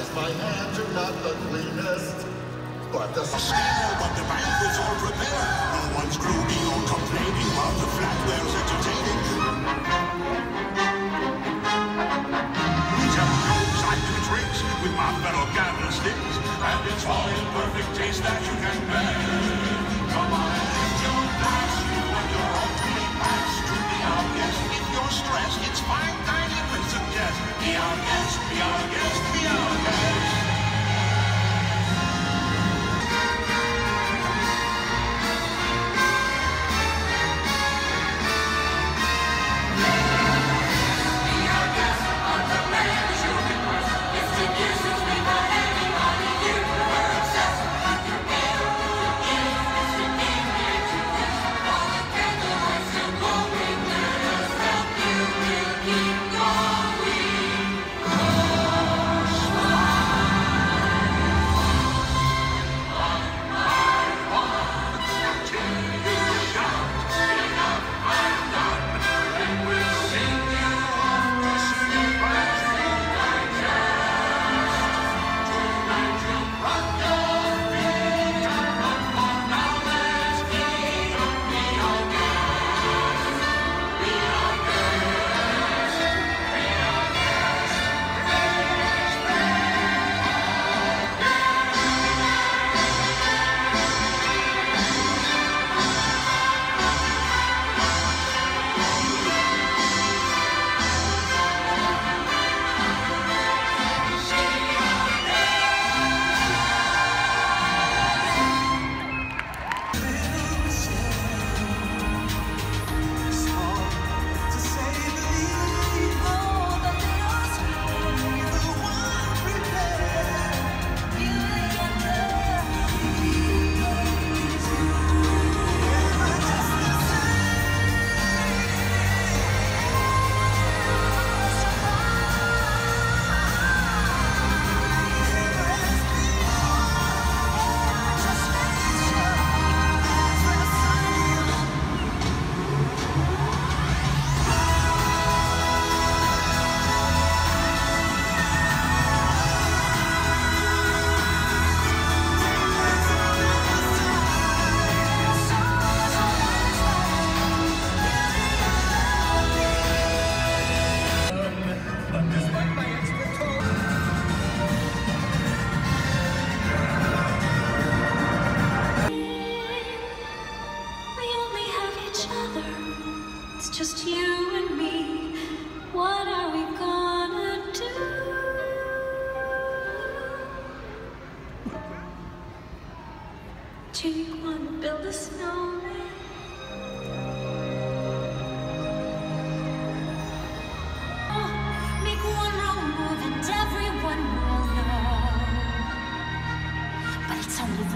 Violence-wise, my hands are not the cleanest. But the Scare, but the banquet's all prepared. No one's groaning or complaining while the flatware's entertaining. Tell jokes, I do tricks with my fellow candlesticks, and it's all in perfect taste that you can bear. Come on, lift your glass, you and your pass to be our guest. If you're stressed, it's fine suggest. Be our guest, be our guest, be our guest.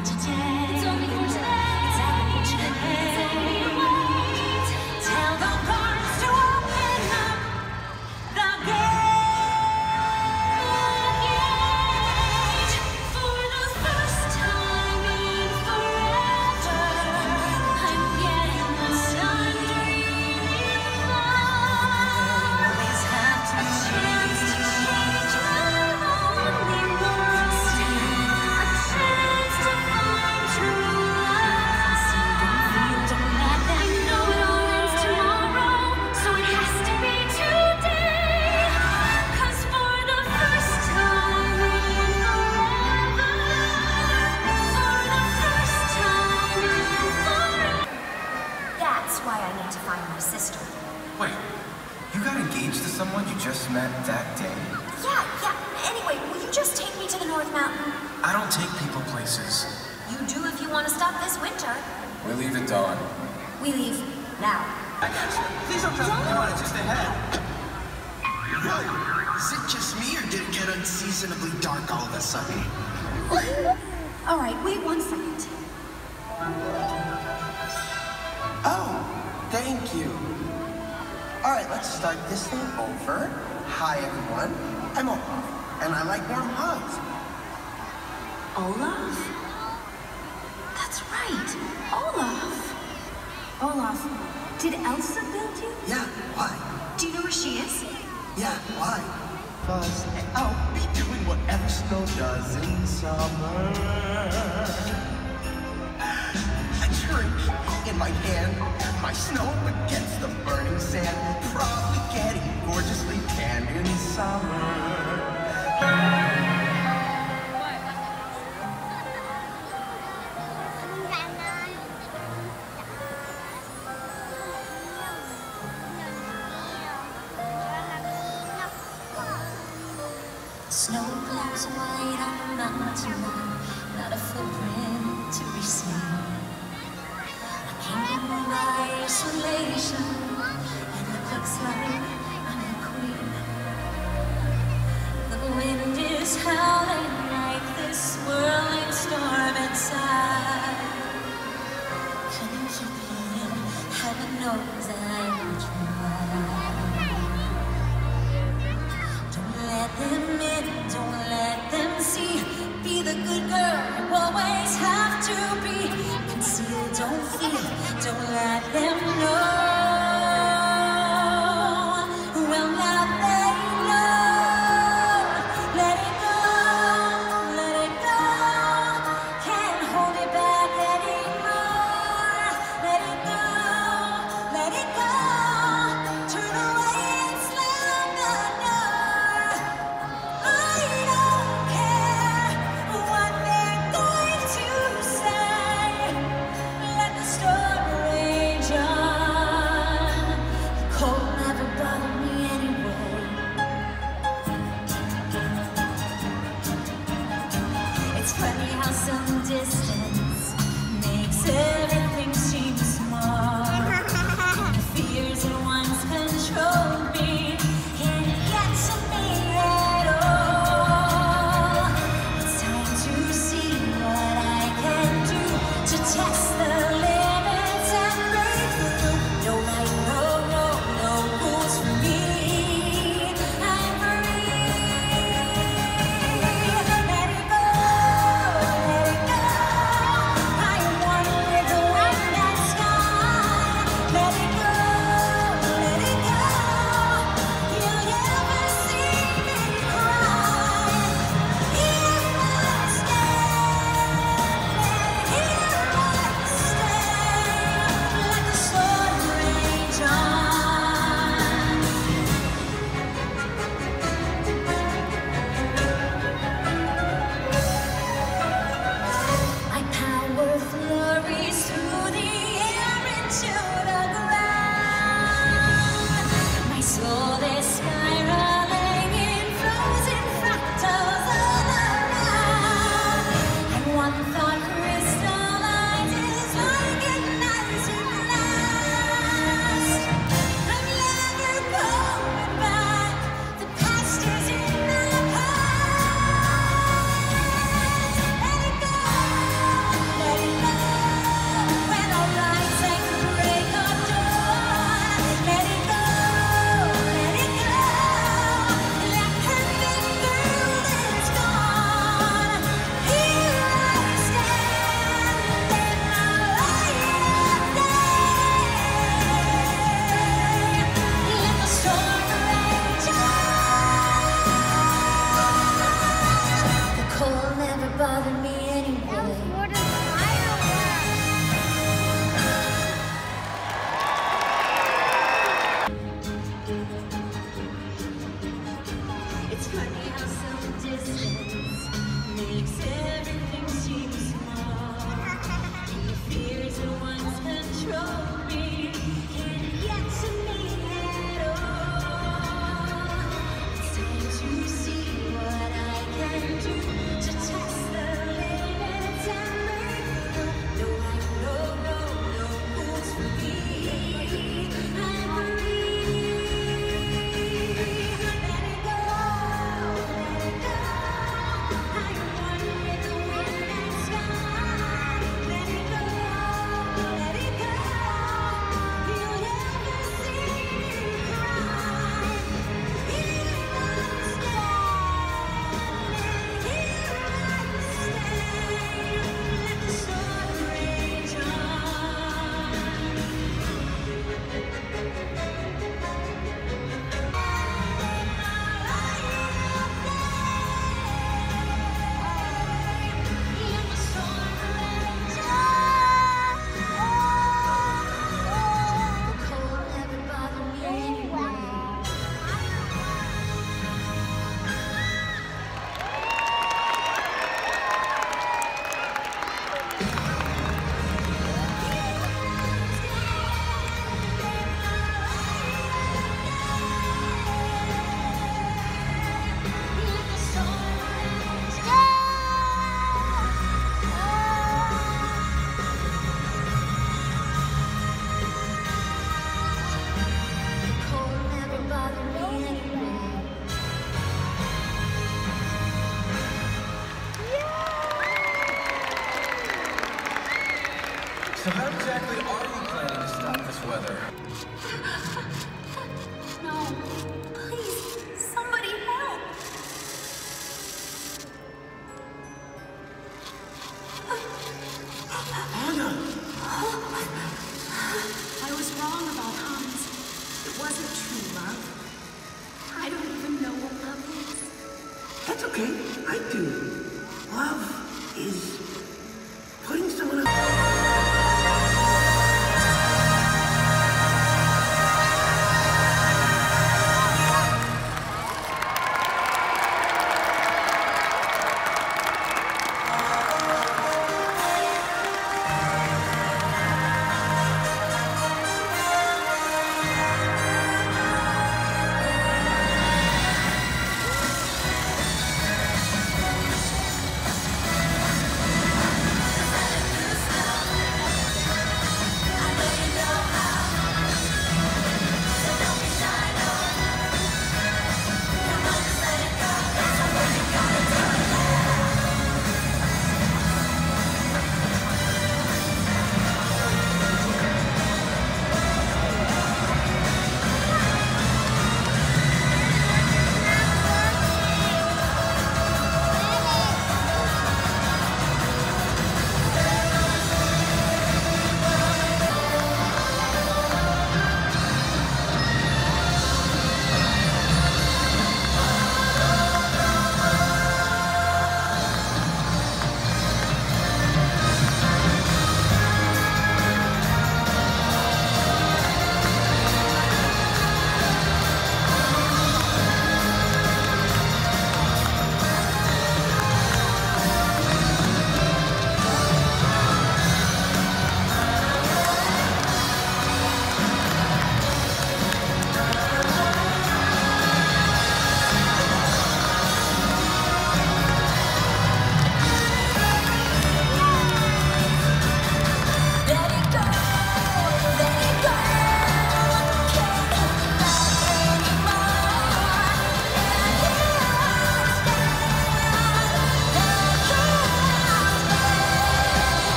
It's only why to find my sister. Wait, you got engaged to someone you just met that day? Yeah, yeah. Anyway, will you just take me to the North Mountain? I don't take people places. You do if you want to stop this winter. We leave at dawn. We leave now. I got you. Please don't tell me you want it just ahead. What? Is it just me, or did it get unseasonably dark all of a sudden? All right, wait one second. Oh, Thank you. All right, let's start this thing over. Hi, everyone. I'm Olaf, and I like warm hugs. Olaf? That's right, Olaf. Olaf, did Elsa build you? Yeah, why? Do you know where she is? Yeah, why? Cause I'll be doing whatever snow does in summer in my hand. My snow against the burning sand. funny how some distance.